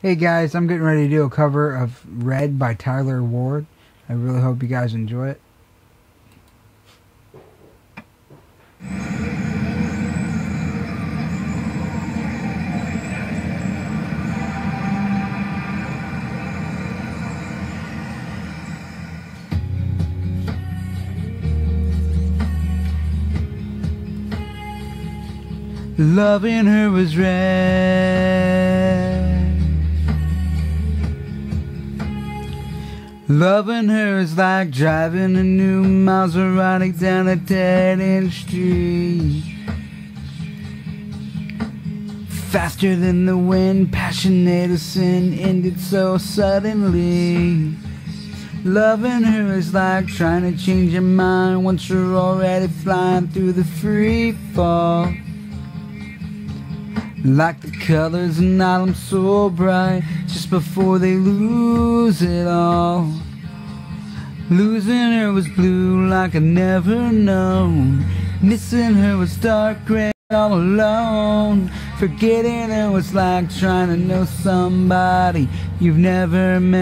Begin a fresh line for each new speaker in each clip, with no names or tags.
Hey guys, I'm getting ready to do a cover of Red by Tyler Ward. I really hope you guys enjoy it. Loving her was red. Loving her is like driving a new Maserati down a dead end street. Faster than the wind, passionate as sin, ended so suddenly. Loving her is like trying to change your mind once you're already flying through the free fall. Like the colors in autumn so bright Just before they lose it all. Losing her was blue like I never known. Missing her was dark gray all alone. Forgetting her was like trying to know somebody you've never met.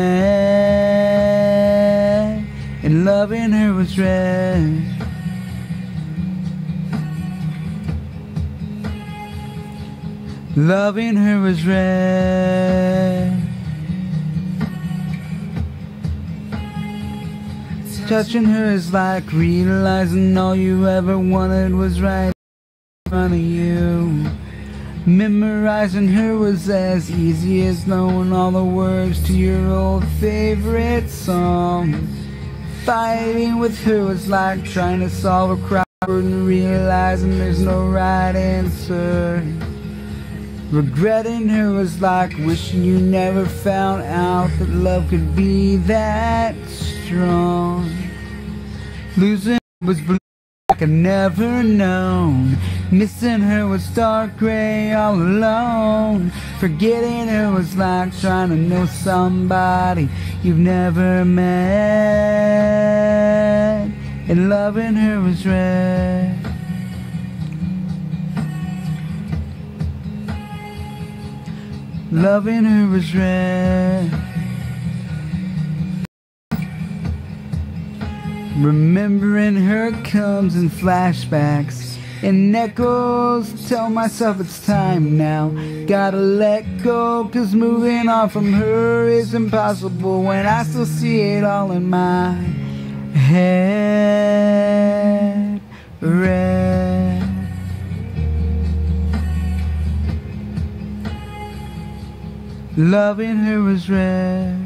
And loving her was red Loving her was red. Touching her is like realizing all you ever wanted was right in front of you. Memorizing her was as easy as knowing all the words to your old favorite song. Fighting with her was like trying to solve a crossword and realizing there's no right answer. Regretting her was like wishing you never found out that love could be that strong. Losing her was blue like I never known. Missing her was dark gray all alone. Forgetting her was like trying to know somebody you've never met. And loving her was red. Loving her was red. Remembering her comes in flashbacks and echoes. Tell myself it's time now. Gotta let go, cause moving on from her is impossible when I still see it all in my head. Loving her was rare.